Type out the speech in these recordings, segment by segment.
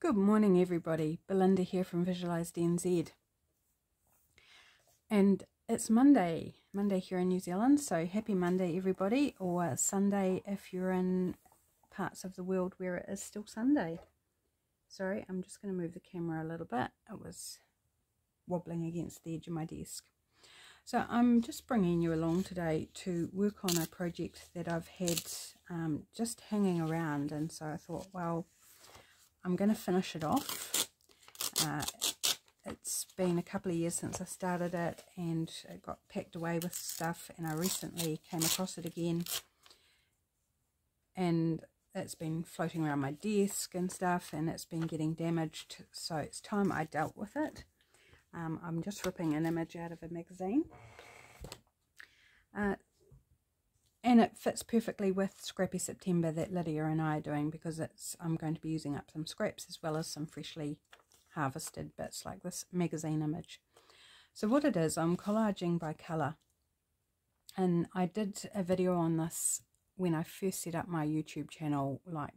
Good morning, everybody. Belinda here from Visualised NZ. And it's Monday, Monday here in New Zealand. So happy Monday, everybody, or Sunday if you're in parts of the world where it is still Sunday. Sorry, I'm just going to move the camera a little bit. It was wobbling against the edge of my desk. So I'm just bringing you along today to work on a project that I've had um, just hanging around. And so I thought, well, I'm going to finish it off. Uh, it's been a couple of years since I started it and it got packed away with stuff and I recently came across it again and it's been floating around my desk and stuff and it's been getting damaged so it's time I dealt with it. Um, I'm just ripping an image out of a magazine. Uh, and it fits perfectly with Scrappy September that Lydia and I are doing because it's I'm going to be using up some scraps as well as some freshly harvested bits like this magazine image. So what it is, I'm collaging by colour. And I did a video on this when I first set up my YouTube channel like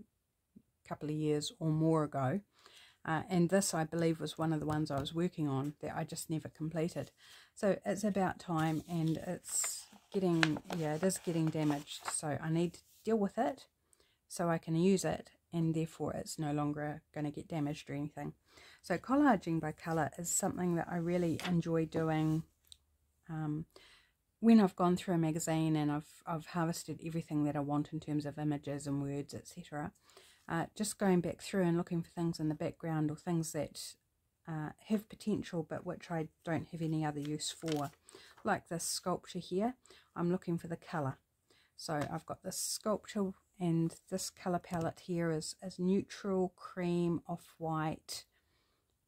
a couple of years or more ago. Uh, and this, I believe, was one of the ones I was working on that I just never completed. So it's about time and it's getting, yeah, it is getting damaged. So I need to deal with it so I can use it and therefore it's no longer going to get damaged or anything. So collaging by colour is something that I really enjoy doing um, when I've gone through a magazine and I've, I've harvested everything that I want in terms of images and words, etc. Uh, just going back through and looking for things in the background or things that uh, have potential but which I don't have any other use for. Like this sculpture here, I'm looking for the colour. So I've got this sculpture and this colour palette here is, is neutral, cream, off-white,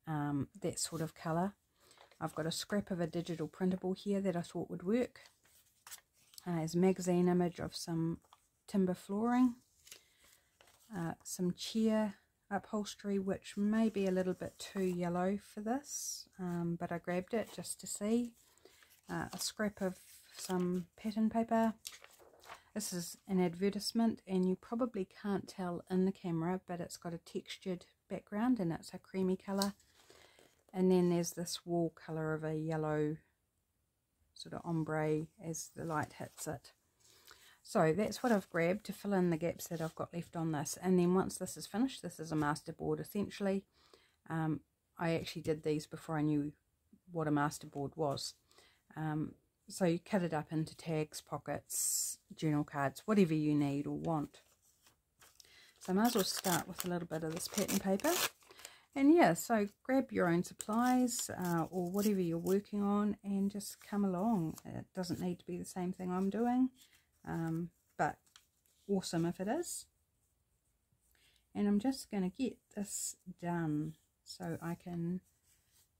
um, that sort of colour. I've got a scrap of a digital printable here that I thought would work. Uh, a magazine image of some timber flooring uh, some chair upholstery which may be a little bit too yellow for this um, but I grabbed it just to see uh, a scrap of some pattern paper this is an advertisement and you probably can't tell in the camera but it's got a textured background and it's a creamy colour and then there's this wall colour of a yellow sort of ombre as the light hits it so that's what I've grabbed to fill in the gaps that I've got left on this. And then once this is finished, this is a masterboard essentially. Um, I actually did these before I knew what a masterboard was. Um, so you cut it up into tags, pockets, journal cards, whatever you need or want. So I might as well start with a little bit of this pattern paper. And yeah, so grab your own supplies uh, or whatever you're working on and just come along. It doesn't need to be the same thing I'm doing um, but awesome if it is. And I'm just going to get this done so I can,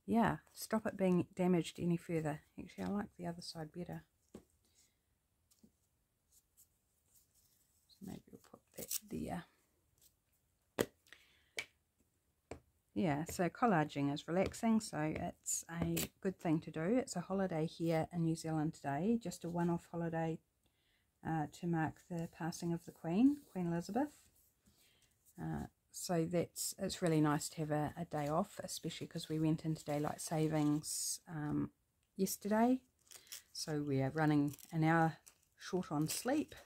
yeah, stop it being damaged any further. Actually, I like the other side better. So maybe we'll put that there. yeah so collaging is relaxing so it's a good thing to do it's a holiday here in New Zealand today just a one-off holiday uh, to mark the passing of the Queen, Queen Elizabeth. Uh, so that's it's really nice to have a, a day off, especially because we went into daylight savings um, yesterday. So we are running an hour short on sleep.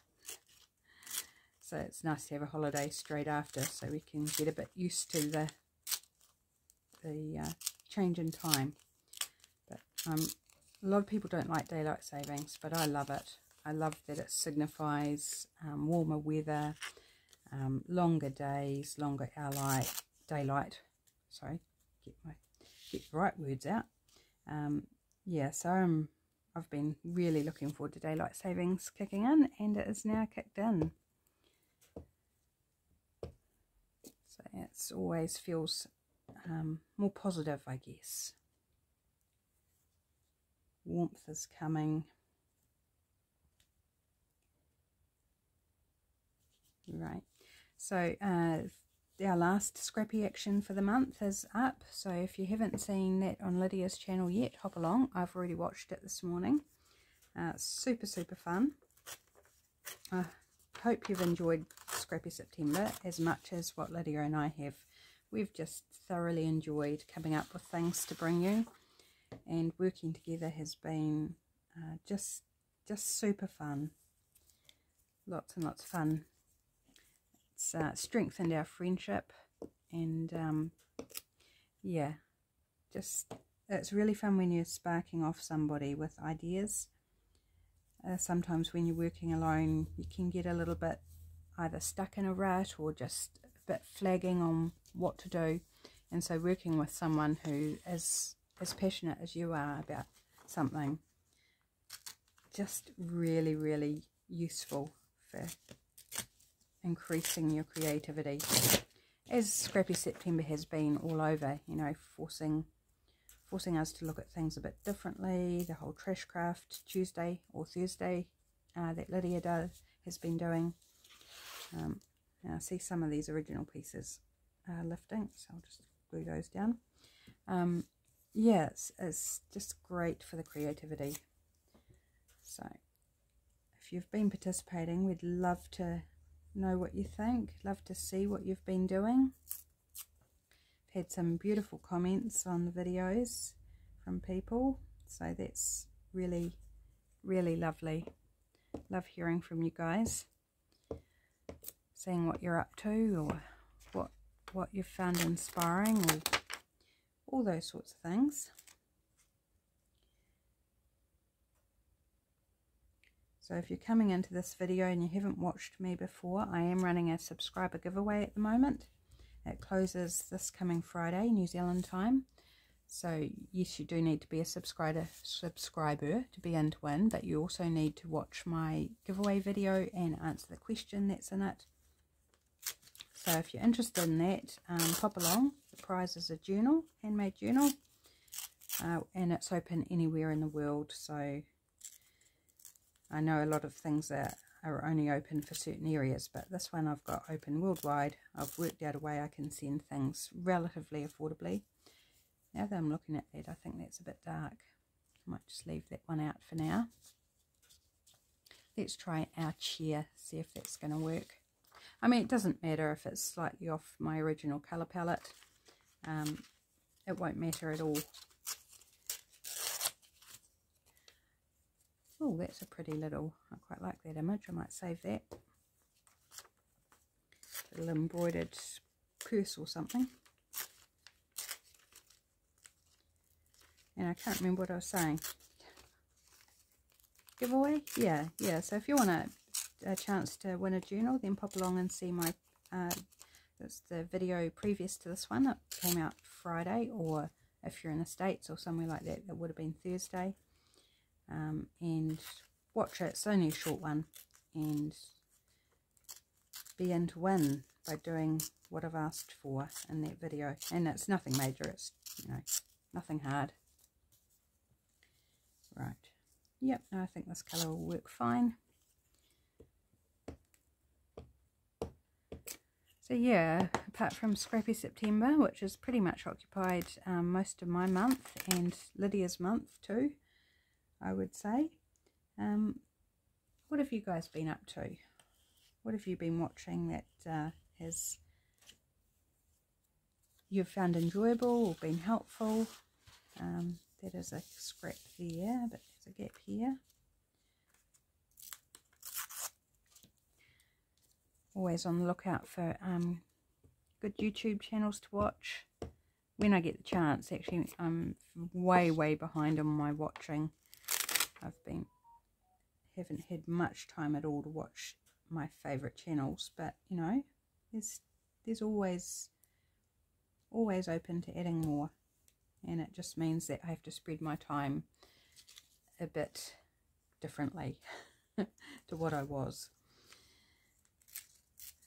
So it's nice to have a holiday straight after so we can get a bit used to the the uh, change in time. But um, a lot of people don't like daylight savings, but I love it. I love that it signifies um, warmer weather, um, longer days, longer light, daylight. Sorry, get my get the right words out. Um, yeah, so I'm, I've been really looking forward to daylight savings kicking in, and it is now kicked in. So it always feels um, more positive, I guess. Warmth is coming. Right, so uh, our last scrappy action for the month is up. So if you haven't seen that on Lydia's channel yet, hop along. I've already watched it this morning. Uh, super, super fun. I hope you've enjoyed Scrappy September as much as what Lydia and I have we've just thoroughly enjoyed coming up with things to bring you and working together has been uh, just just super fun lots and lots of fun it's uh, strengthened our friendship and um, yeah just it's really fun when you're sparking off somebody with ideas. Uh, sometimes when you're working alone you can get a little bit either stuck in a rut or just a bit flagging on what to do. And so working with someone who is as passionate as you are about something just really really useful for increasing your creativity. As Scrappy September has been all over you know forcing forcing us to look at things a bit differently the whole Trashcraft Tuesday or Thursday uh, that Lydia does has been doing. Um, I see some of these original pieces uh, lifting so I'll just glue those down. Um, yeah it's, it's just great for the creativity. So if you've been participating we'd love to know what you think. Love to see what you've been doing. I've had some beautiful comments on the videos from people so that's really really lovely. Love hearing from you guys. Seeing what you're up to or what what you've found inspiring or all those sorts of things. So if you're coming into this video and you haven't watched me before, I am running a subscriber giveaway at the moment. It closes this coming Friday, New Zealand time. So yes, you do need to be a subscriber subscriber to be in to win, but you also need to watch my giveaway video and answer the question that's in it. So if you're interested in that, um, pop along. The prize is a journal, handmade journal, uh, and it's open anywhere in the world. So I know a lot of things that are only open for certain areas, but this one I've got open worldwide. I've worked out a way I can send things relatively affordably. Now that I'm looking at that, I think that's a bit dark. I might just leave that one out for now. Let's try our chair, see if that's going to work. I mean, it doesn't matter if it's slightly off my original colour palette. Um, it won't matter at all. Oh, that's a pretty little, I quite like that image. I might save that. Little embroidered purse or something. And I can't remember what I was saying. Giveaway? Yeah, yeah. So if you want to a chance to win a journal, then pop along and see my, uh, that's the video previous to this one. It came out Friday, or if you're in the States or somewhere like that, it would have been Thursday. Um, and watch it, it's only a short one, and be in to win by doing what I've asked for in that video. And it's nothing major, it's, you know, nothing hard. Right. Yep, I think this colour will work fine. So yeah, apart from Scrappy September, which has pretty much occupied um, most of my month and Lydia's month too, I would say. Um, what have you guys been up to? What have you been watching that uh, has you've found enjoyable or been helpful? Um, that is a scrap there, but there's a gap here. always on the lookout for um, good YouTube channels to watch when I get the chance. Actually, I'm way, way behind on my watching. Haven't had much time at all to watch my favourite channels, but, you know, there's, there's always, always open to adding more. And it just means that I have to spread my time a bit differently to what I was.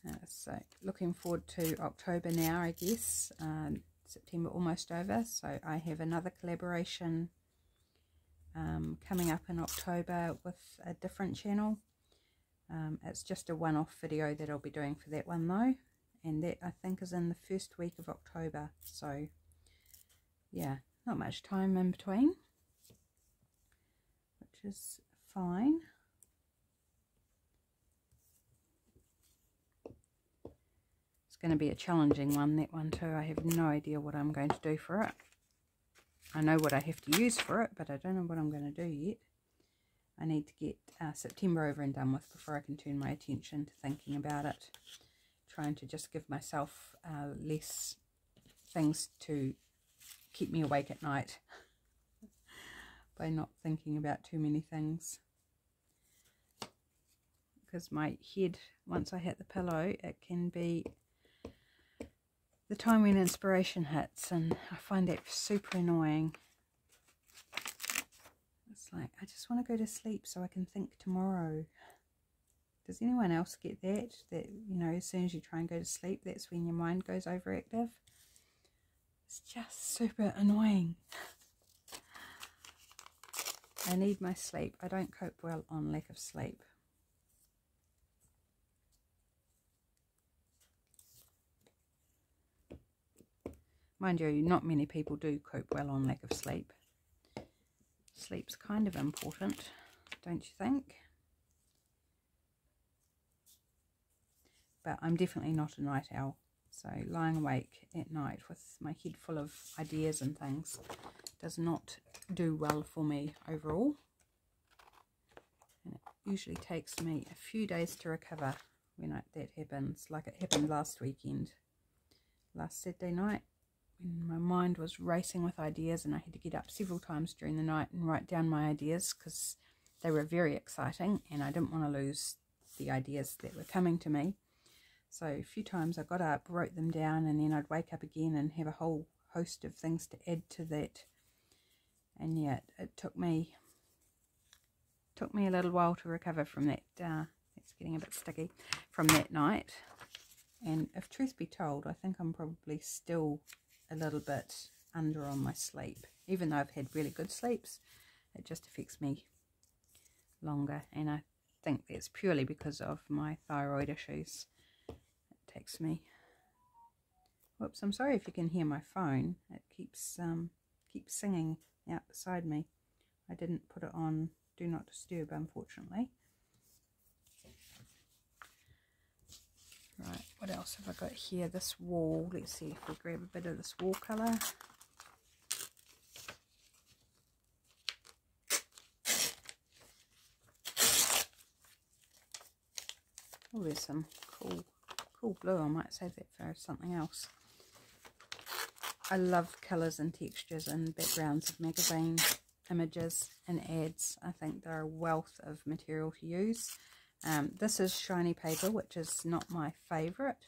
Uh, so looking forward to October now, I guess. Um, September almost over, so I have another collaboration um, coming up in October with a different channel. Um, it's just a one-off video that I'll be doing for that one though, and that I think is in the first week of October, so yeah, not much time in between, which is fine. It's going to be a challenging one, that one too. I have no idea what I'm going to do for it. I know what I have to use for it, but I don't know what I'm going to do yet. I need to get uh, September over and done with before I can turn my attention to thinking about it. Trying to just give myself uh, less things to keep me awake at night by not thinking about too many things. Because my head, once I hit the pillow, it can be the time when inspiration hits and I find that super annoying. It's like, I just want to go to sleep so I can think tomorrow. Does anyone else get that? That, you know, as soon as you try and go to sleep, that's when your mind goes overactive? It's just super annoying. I need my sleep. I don't cope well on lack of sleep. Mind you, not many people do cope well on lack of sleep. Sleep's kind of important, don't you think? But I'm definitely not a night owl. So lying awake at night with my head full of ideas and things does not do well for me overall. And it usually takes me a few days to recover when I, that happens, like it happened last weekend, last Saturday night my mind was racing with ideas and I had to get up several times during the night and write down my ideas because they were very exciting and I didn't want to lose the ideas that were coming to me. So a few times I got up, wrote them down and then I'd wake up again and have a whole host of things to add to that. And yet it took me took me a little while to recover from that. Uh, it's getting a bit sticky from that night. And if truth be told, I think I'm probably still a little bit under on my sleep. Even though I've had really good sleeps, it just affects me longer. And I think that's purely because of my thyroid issues. It takes me... Whoops, I'm sorry if you can hear my phone. It keeps um, keeps singing out beside me. I didn't put it on Do Not Disturb, unfortunately. Right, what else have I got here? This wall. Let's see if we grab a bit of this wall colour. Oh, there's some cool, cool blue. I might save that for something else. I love colours and textures and backgrounds of magazine images and ads. I think they're a wealth of material to use. Um, this is shiny paper, which is not my favourite,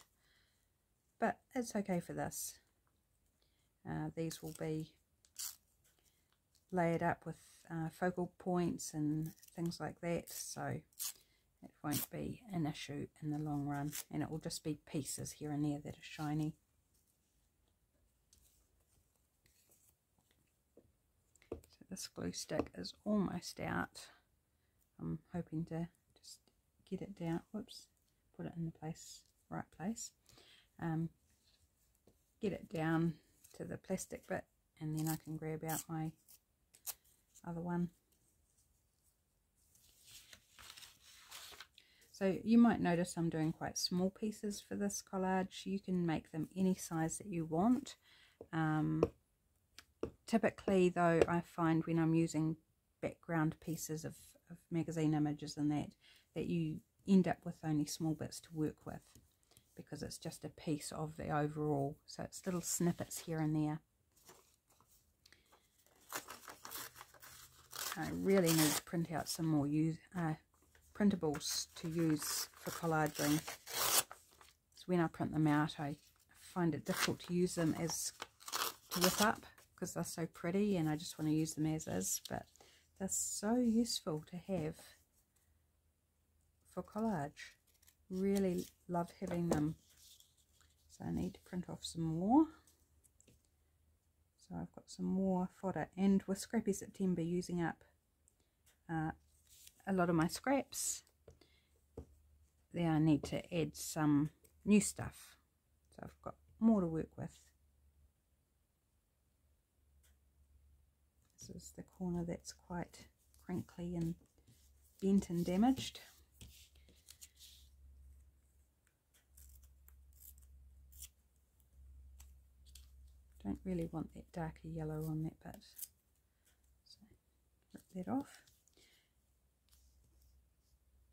but it's okay for this. Uh, these will be layered up with uh, focal points and things like that, so it won't be an issue in the long run, and it will just be pieces here and there that are shiny. So this glue stick is almost out. I'm hoping to get it down, whoops, put it in the place, right place, um, get it down to the plastic bit and then I can grab out my other one. So you might notice I'm doing quite small pieces for this collage. You can make them any size that you want. Um, typically though I find when I'm using background pieces of, of magazine images and that, that you end up with only small bits to work with because it's just a piece of the overall. So it's little snippets here and there. I really need to print out some more use, uh, printables to use for collaging. So when I print them out, I find it difficult to use them as to whip up because they're so pretty and I just want to use them as is. But they're so useful to have for collage. Really love having them. So I need to print off some more. So I've got some more fodder. And with Scrappy September using up uh, a lot of my scraps, then I need to add some new stuff. So I've got more to work with. This is the corner that's quite crinkly and bent and damaged. Don't really want that darker yellow on that bit. So rip that off.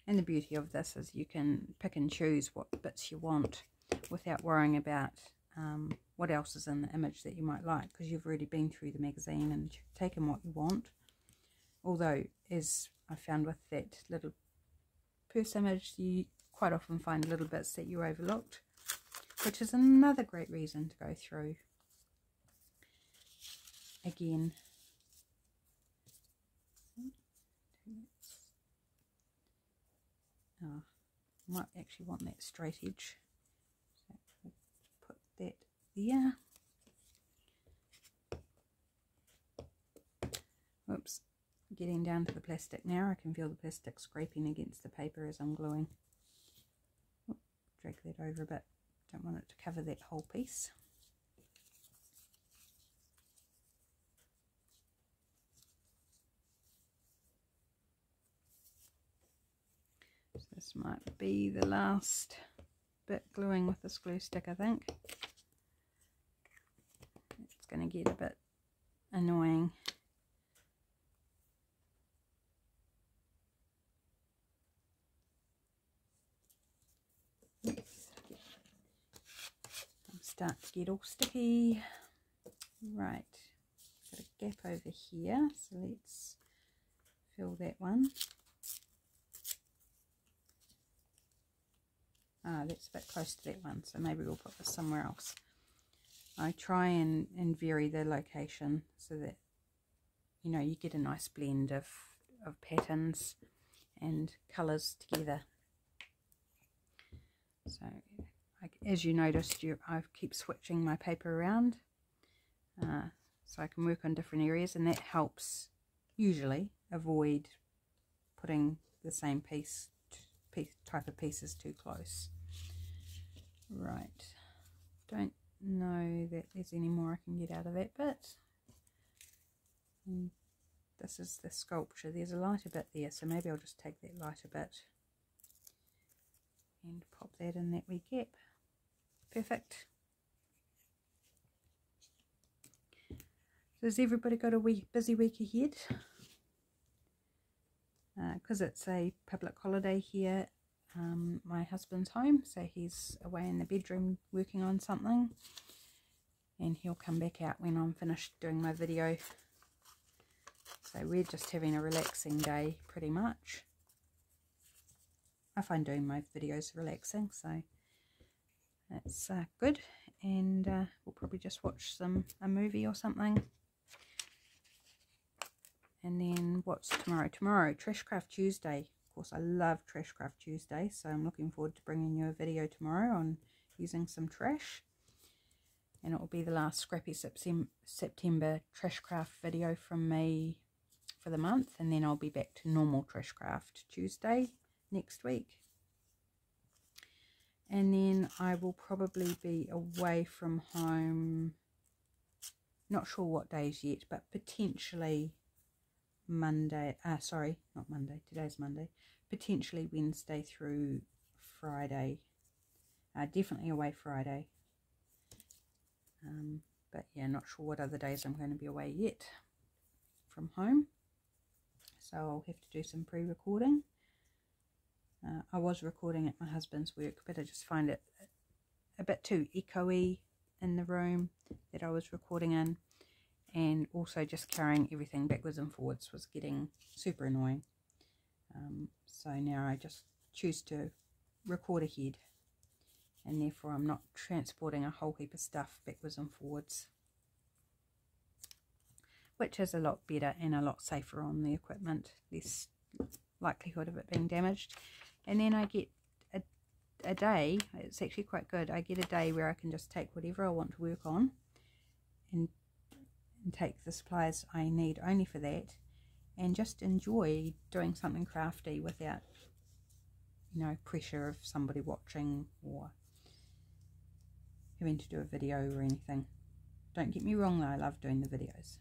And the beauty of this is you can pick and choose what bits you want without worrying about um, what else is in the image that you might like because you've already been through the magazine and taken what you want. Although, as I found with that little purse image, you quite often find little bits that you overlooked, which is another great reason to go through again. Oh, might actually want that straight edge. So put that there. Oops, getting down to the plastic now. I can feel the plastic scraping against the paper as I'm gluing. Drag that over a bit. Don't want it to cover that whole piece. This might be the last bit gluing with this glue stick, I think. It's going to get a bit annoying. I'm start to get all sticky. Right, got a gap over here, so let's fill that one. Ah, that's a bit close to that one, so maybe we'll put this somewhere else. I try and, and vary the location so that, you know, you get a nice blend of, of patterns and colours together. So, as you noticed, you, I keep switching my paper around uh, so I can work on different areas and that helps usually avoid putting the same piece piece, type of pieces too close. Right, don't know that there's any more I can get out of that bit. This is the sculpture. There's a lighter bit there, so maybe I'll just take that lighter bit and pop that in that wee gap. Perfect. So has everybody got a wee busy week ahead? Because uh, it's a public holiday here um, my husband's home so he's away in the bedroom working on something. And he'll come back out when I'm finished doing my video. So we're just having a relaxing day pretty much. I find doing my videos relaxing so that's uh, good. And uh, we'll probably just watch some a movie or something and then what's tomorrow? Tomorrow, Trashcraft Tuesday. Of course, I love Trashcraft Tuesday, so I'm looking forward to bringing you a video tomorrow on using some trash. And it will be the last Scrappy September Trashcraft video from me for the month. And then I'll be back to normal Trashcraft Tuesday next week. And then I will probably be away from home. Not sure what days yet, but potentially Monday, uh, sorry, not Monday, today's Monday, potentially Wednesday through Friday. Uh, definitely away Friday. Um, but yeah, not sure what other days I'm going to be away yet from home. So I'll have to do some pre-recording. Uh, I was recording at my husband's work, but I just find it a bit too echoey in the room that I was recording in and also just carrying everything backwards and forwards was getting super annoying. Um, so now I just choose to record ahead and therefore I'm not transporting a whole heap of stuff backwards and forwards which is a lot better and a lot safer on the equipment less likelihood of it being damaged and then I get a, a day it's actually quite good I get a day where I can just take whatever I want to work on and and take the supplies I need only for that and just enjoy doing something crafty without you know pressure of somebody watching or having to do a video or anything don't get me wrong though I love doing the videos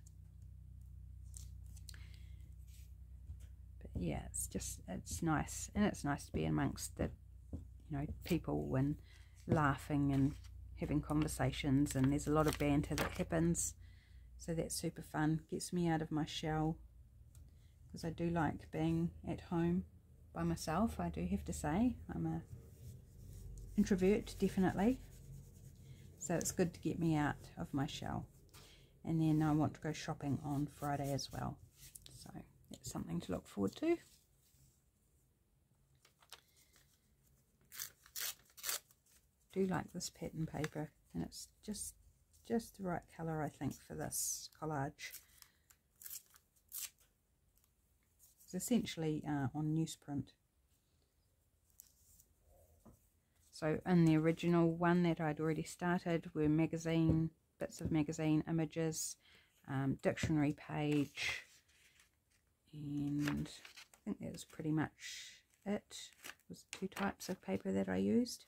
but yeah it's just it's nice and it's nice to be amongst the you know people and laughing and having conversations and there's a lot of banter that happens. So that's super fun. Gets me out of my shell because I do like being at home by myself. I do have to say I'm a introvert definitely. So it's good to get me out of my shell. And then I want to go shopping on Friday as well. So that's something to look forward to. do like this pattern paper and it's just just the right colour I think for this collage. It's essentially uh, on newsprint. So in the original one that I'd already started were magazine, bits of magazine images, um, dictionary page, and I think that was pretty much it. it was two types of paper that I used.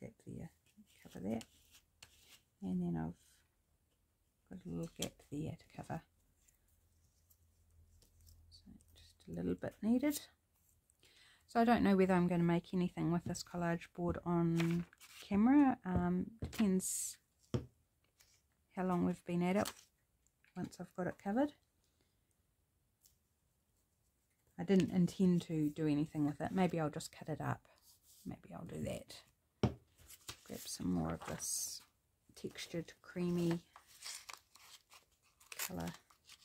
Gap there cover that and then I've got a little gap there to cover. So just a little bit needed. So I don't know whether I'm going to make anything with this collage board on camera. Um, depends how long we've been at it once I've got it covered. I didn't intend to do anything with it. Maybe I'll just cut it up. Maybe I'll do that some more of this textured creamy colour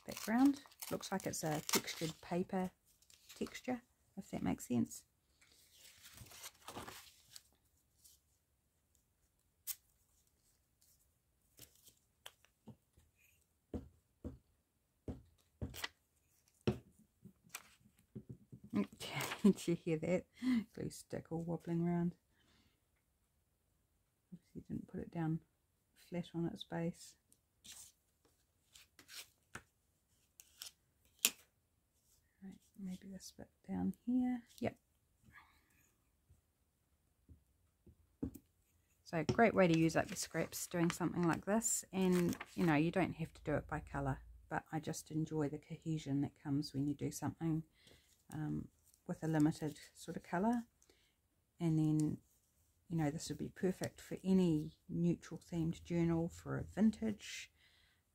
background. Looks like it's a textured paper texture, if that makes sense. Did you hear that glue stick all wobbling around? Didn't put it down flat on its base. Right, maybe this bit down here. Yep. So great way to use up your scraps doing something like this. And, you know, you don't have to do it by colour. But I just enjoy the cohesion that comes when you do something um, with a limited sort of colour. And then you know this would be perfect for any neutral themed journal for a vintage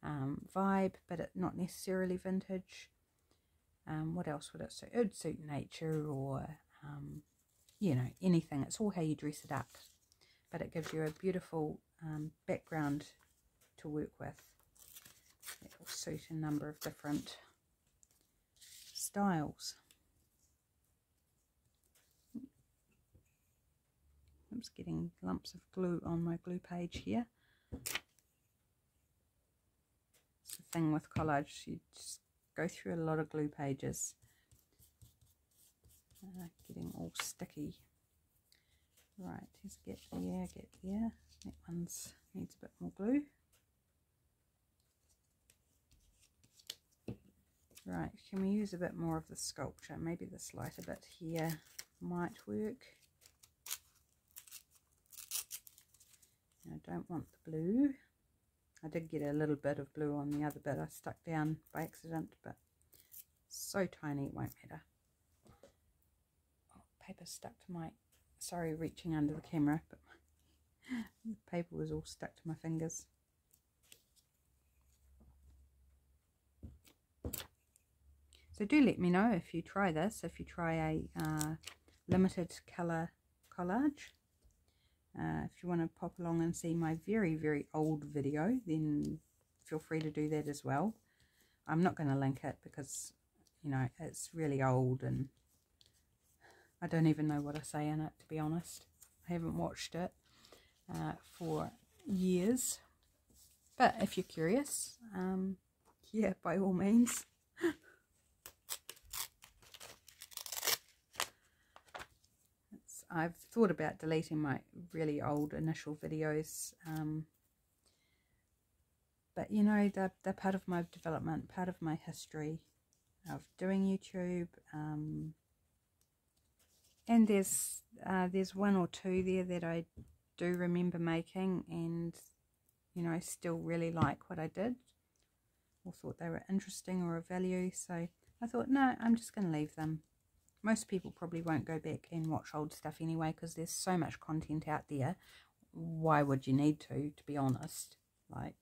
um, vibe but it, not necessarily vintage. Um, what else would it suit? It would suit nature or um, you know anything. It's all how you dress it up but it gives you a beautiful um, background to work with. It will suit a number of different styles I'm getting lumps of glue on my glue page here. It's the thing with collage, you just go through a lot of glue pages. Uh, getting all sticky. Right, here's get there, get there. That one's needs a bit more glue. Right, can we use a bit more of the sculpture? Maybe this lighter bit here might work. I don't want the blue. I did get a little bit of blue on the other bit I stuck down by accident, but so tiny it won't matter. Oh, paper stuck to my, sorry reaching under the camera, but the paper was all stuck to my fingers. So do let me know if you try this, if you try a uh, limited colour collage. Uh, if you want to pop along and see my very, very old video, then feel free to do that as well. I'm not going to link it because, you know, it's really old and I don't even know what I say in it, to be honest. I haven't watched it uh, for years. But if you're curious, um, yeah, by all means. I've thought about deleting my really old initial videos. Um, but you know, they're, they're part of my development, part of my history of doing YouTube. Um, and there's uh, there's one or two there that I do remember making and you know I still really like what I did or thought they were interesting or of value so I thought no I'm just going to leave them most people probably won't go back and watch old stuff anyway because there's so much content out there. Why would you need to, to be honest? Like,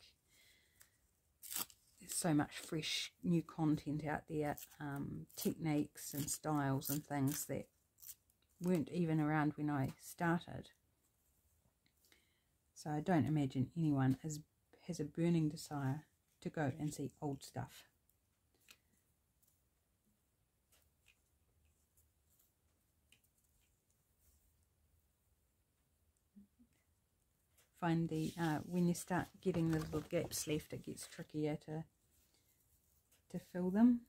there's so much fresh new content out there, um, techniques and styles and things that weren't even around when I started. So I don't imagine anyone is, has a burning desire to go and see old stuff. Find the, uh, when you start getting the little gaps left, it gets trickier to, to fill them.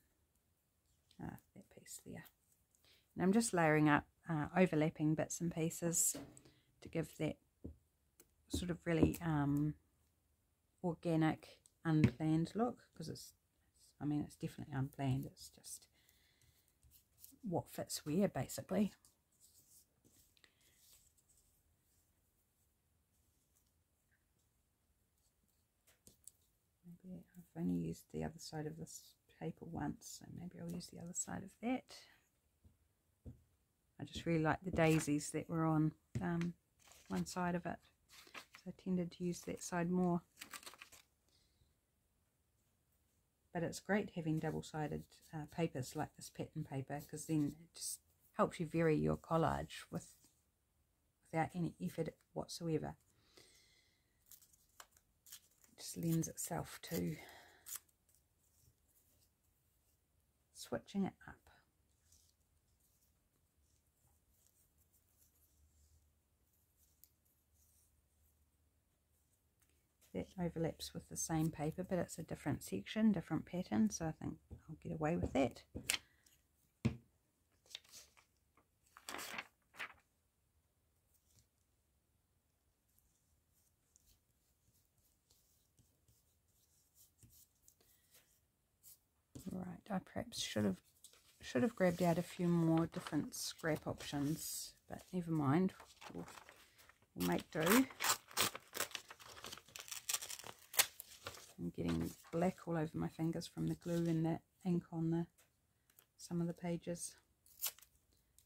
Ah, that piece there. And I'm just layering up uh, overlapping bits and pieces to give that sort of really um, organic, unplanned look because it's, I mean, it's definitely unplanned. It's just what fits where, basically. I've only used the other side of this paper once, so maybe I'll use the other side of that. I just really like the daisies that were on um, one side of it. So I tended to use that side more. But it's great having double-sided uh, papers like this pattern paper because then it just helps you vary your collage with without any effort whatsoever. Just lends itself to switching it up. that overlaps with the same paper but it's a different section different pattern so I think I'll get away with that right I perhaps should have should have grabbed out a few more different scrap options but never mind we'll, we'll make do I'm getting black all over my fingers from the glue and the ink on the some of the pages.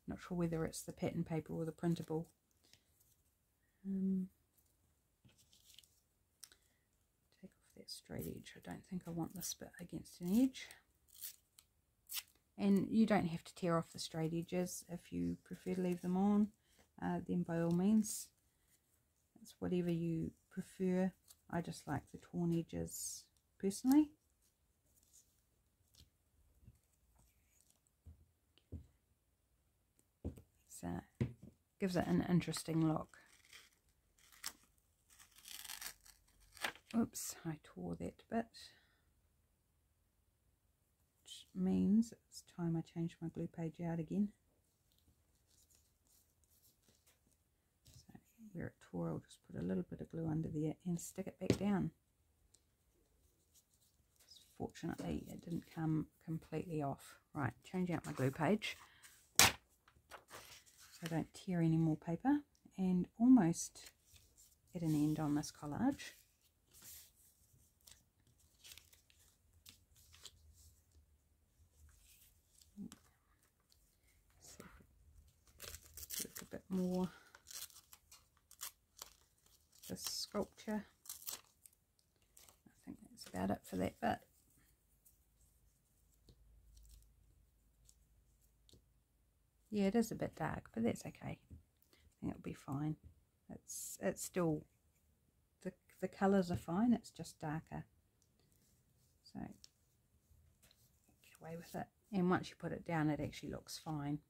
Not sure whether it's the pattern paper or the printable. Um, take off that straight edge. I don't think I want this bit against an edge. And you don't have to tear off the straight edges if you prefer to leave them on. Uh, then by all means, it's whatever you prefer. I just like the torn edges personally. So gives it an interesting look. Oops, I tore that bit. Means it's time I change my glue page out again. So where it tore, I'll just put a little bit of glue under there and stick it back down. Fortunately, it didn't come completely off. Right, change out my glue page so I don't tear any more paper and almost at an end on this collage. a bit more the sculpture. I think that's about it for that bit. Yeah, it is a bit dark, but that's okay. I think it'll be fine. It's it's still the the colours are fine. It's just darker. So get away with it. And once you put it down, it actually looks fine.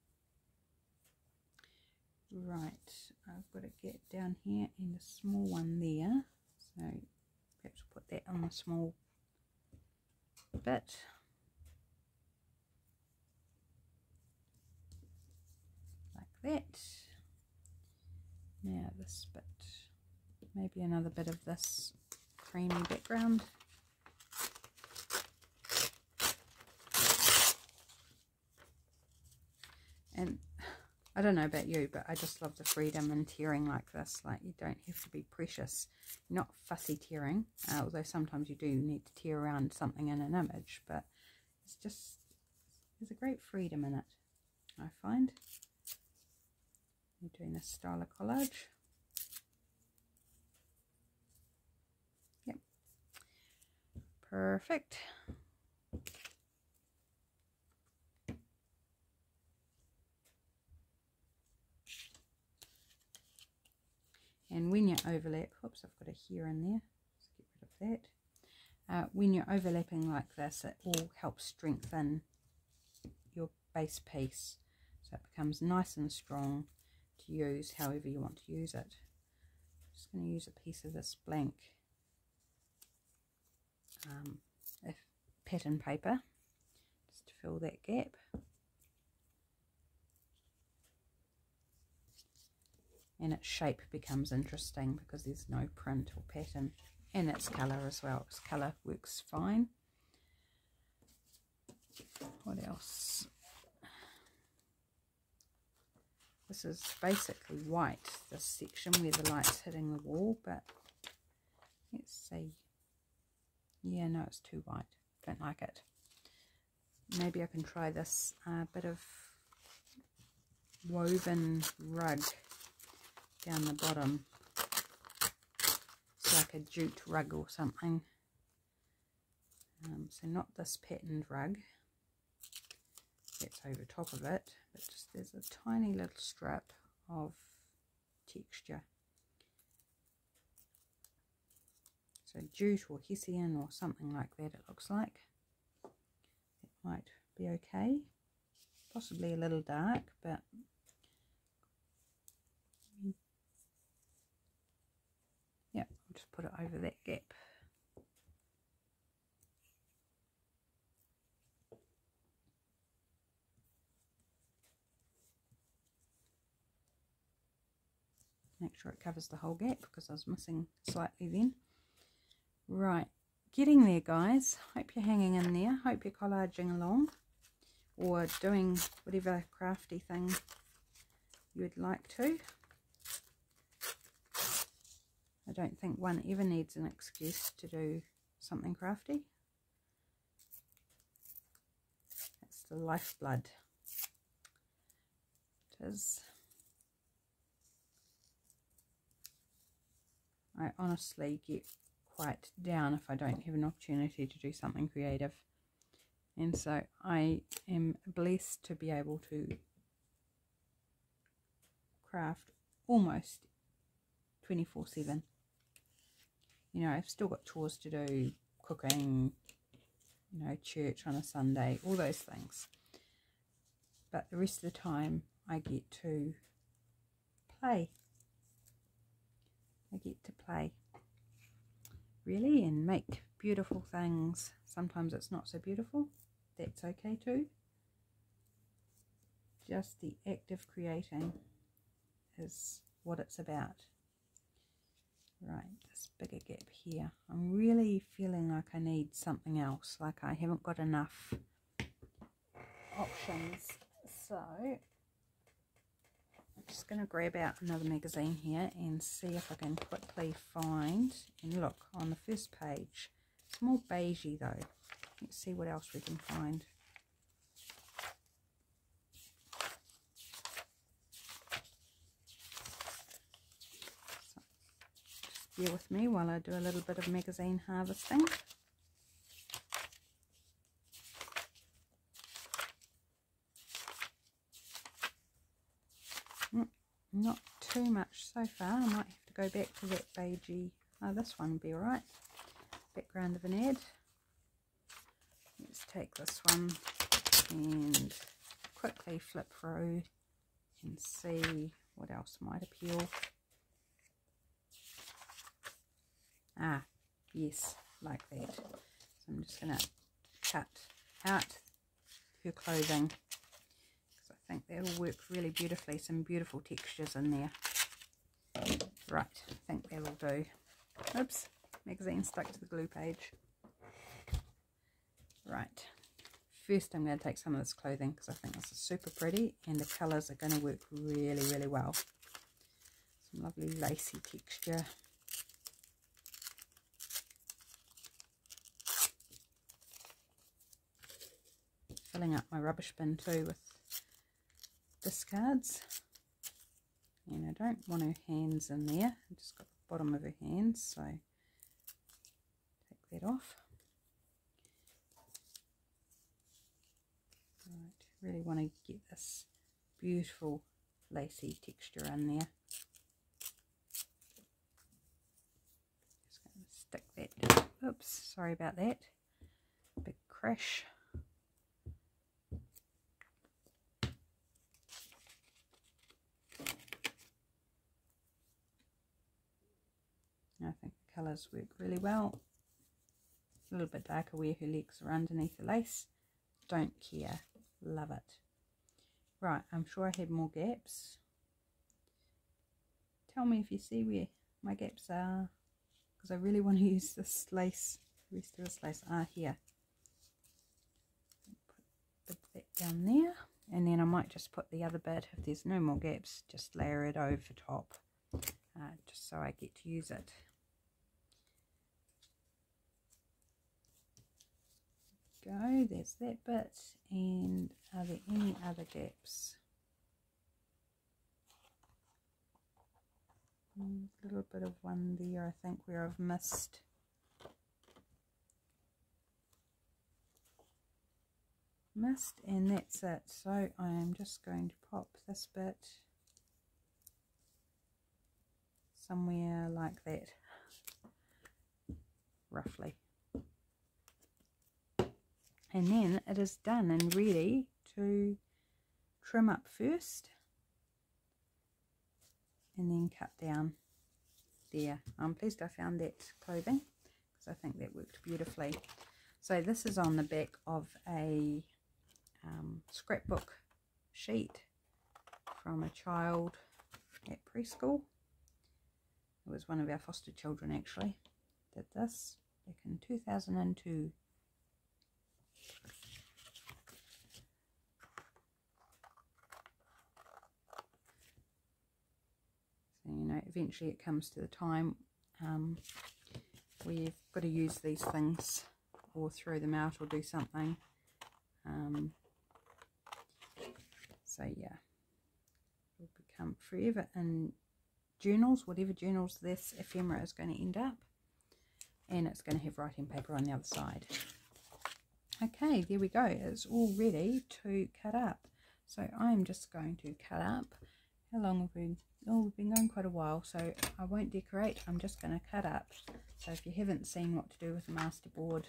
Right, I've got to get down here in the small one there. So perhaps we'll put that on the small bit. Like that. Now this bit, maybe another bit of this creamy background. And I don't know about you, but I just love the freedom in tearing like this. Like, you don't have to be precious. not fussy tearing, uh, although sometimes you do need to tear around something in an image, but it's just, there's a great freedom in it. I find. Doing this style of collage. Yep. Perfect. And when you overlap, oops, I've got a hair in there. Let's get rid of that. Uh, when you're overlapping like this, it all helps strengthen your base piece. So it becomes nice and strong to use however you want to use it. I'm just going to use a piece of this blank um, pattern paper just to fill that gap. And its shape becomes interesting because there's no print or pattern and its colour as well. Its colour works fine. What else? This is basically white, this section where the light's hitting the wall, but let's see. Yeah, no, it's too white. Don't like it. Maybe I can try this uh, bit of woven rug down the bottom. It's like a jute rug or something. Um, so not this patterned rug. That's over top of it. But just there's a tiny little strip of texture. So jute or hessian or something like that it looks like. It might be okay. Possibly a little dark, but just put it over that gap. Make sure it covers the whole gap because I was missing slightly then. Right, getting there guys. Hope you're hanging in there. Hope you're collaging along or doing whatever crafty thing you'd like to. I don't think one ever needs an excuse to do something crafty. It's the lifeblood. It is. I honestly get quite down if I don't have an opportunity to do something creative. And so I am blessed to be able to craft almost 24 7 you know, I've still got chores to do, cooking, you know, church on a Sunday, all those things. But the rest of the time I get to play. I get to play, really, and make beautiful things. Sometimes it's not so beautiful. That's okay too. Just the act of creating is what it's about. Right, bigger gap here. I'm really feeling like I need something else, like I haven't got enough options. So, I'm just going to grab out another magazine here and see if I can quickly find, and look, on the first page, it's more beigey though. Let's see what else we can find. Bear with me while I do a little bit of magazine harvesting. Mm, not too much so far. I might have to go back to that beigey. Oh, this one will be alright. Background of an ad. Let's take this one and quickly flip through and see what else might appeal. Ah, yes, like that. So I'm just going to cut out her clothing because I think that'll work really beautifully. Some beautiful textures in there. Right, I think that'll do. Oops, magazine stuck to the glue page. Right, first I'm going to take some of this clothing because I think this is super pretty and the colours are going to work really, really well. Some lovely lacy texture. Filling up my rubbish bin too with discards. And I don't want her hands in there. I've just got the bottom of her hands, so take that off. Right, really want to get this beautiful lacy texture in there. Just going to stick that. Oops, sorry about that. Big crash. I think the colours work really well. A little bit darker where her legs are underneath the lace. Don't care. Love it. Right, I'm sure I had more gaps. Tell me if you see where my gaps are. Because I really want to use this lace. The rest of this lace are here. Put that down there. And then I might just put the other bit, if there's no more gaps, just layer it over top. Uh, just so I get to use it. Go there's that bit and are there any other gaps? A mm, little bit of one there I think where I've missed. Missed and that's it. So I am just going to pop this bit somewhere like that roughly and then it is done and ready to trim up first and then cut down there. I'm pleased I found that clothing because I think that worked beautifully. So this is on the back of a um, scrapbook sheet from a child at preschool. It was one of our foster children actually did this back in 2002. So, you know, eventually it comes to the time um, where you've got to use these things or throw them out or do something. Um, so, yeah, it will become forever in journals, whatever journals this ephemera is going to end up. And it's going to have writing paper on the other side. Okay, there we go. It's all ready to cut up. So I'm just going to cut up. How long have we oh we've been going quite a while so I won't decorate I'm just going to cut up so if you haven't seen what to do with the masterboard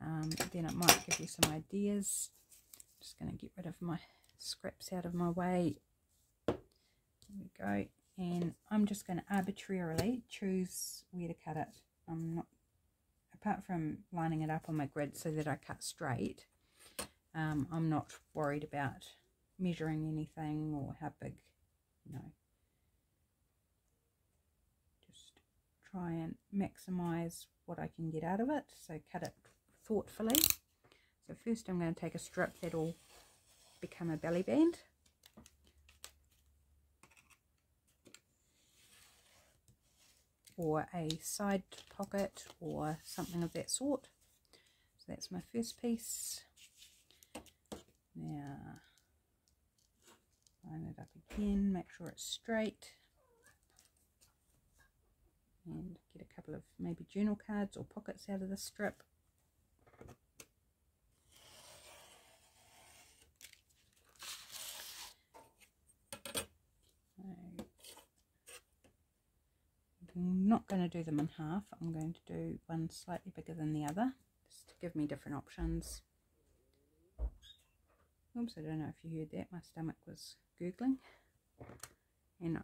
um, then it might give you some ideas just going to get rid of my scraps out of my way there we go and I'm just going to arbitrarily choose where to cut it I'm not apart from lining it up on my grid so that I cut straight um, I'm not worried about measuring anything or how big know Just try and maximize what I can get out of it. So cut it thoughtfully. So first I'm going to take a strip that'll become a belly band. Or a side pocket or something of that sort. So that's my first piece. Now, line it up again, make sure it's straight and get a couple of maybe journal cards or pockets out of the strip. Not going to do them in half. I'm going to do one slightly bigger than the other, just to give me different options. Oops, I don't know if you heard that. My stomach was gurgling. And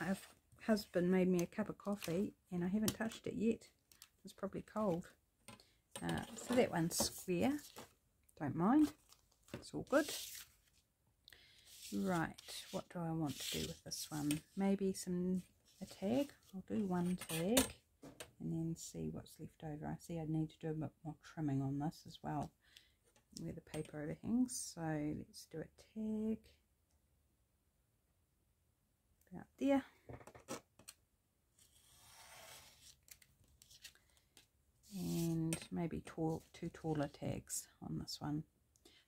I've husband made me a cup of coffee and I haven't touched it yet. It's probably cold. Uh, so that one's square. Don't mind. It's all good. Right, what do I want to do with this one? Maybe some a tag. I'll do one tag and then see what's left over. I see I need to do a bit more trimming on this as well where the paper overhangs. So let's do a tag about there. and maybe tall, two taller tags on this one.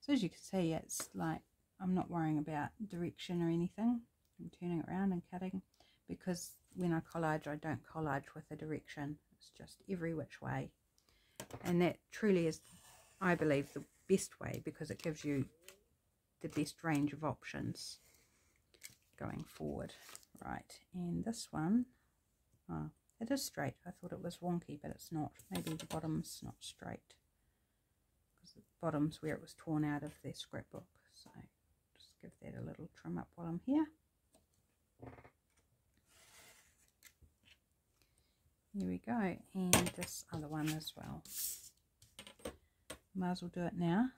So as you can see, it's like I'm not worrying about direction or anything. I'm turning around and cutting because when I collage, I don't collage with a direction. It's just every which way. And that truly is, I believe, the best way because it gives you the best range of options going forward. Right, and this one, oh, it is straight. I thought it was wonky, but it's not. Maybe the bottom's not straight because the bottom's where it was torn out of their scrapbook. So just give that a little trim up while I'm here. Here we go, and this other one as well. Might as well do it now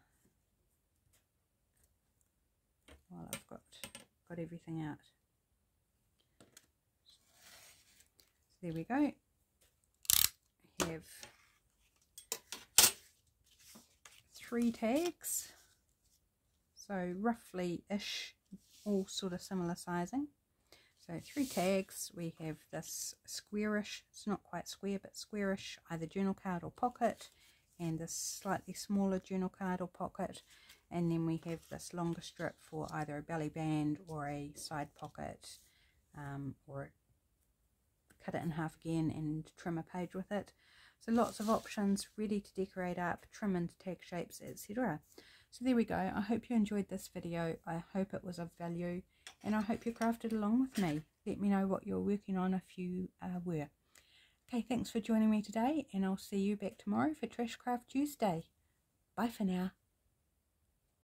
while I've got got everything out. So there we go. I have three tags, so roughly ish, all sort of similar sizing. So three tags, we have this squarish, it's not quite square, but squarish, either journal card or pocket, and this slightly smaller journal card or pocket. And then we have this longer strip for either a belly band or a side pocket, um, or cut it in half again and trim a page with it. So lots of options ready to decorate up, trim and tag shapes, etc. So there we go. I hope you enjoyed this video. I hope it was of value and I hope you crafted along with me. Let me know what you're working on if you uh, were. Okay, thanks for joining me today and I'll see you back tomorrow for Trash Craft Tuesday. Bye for now.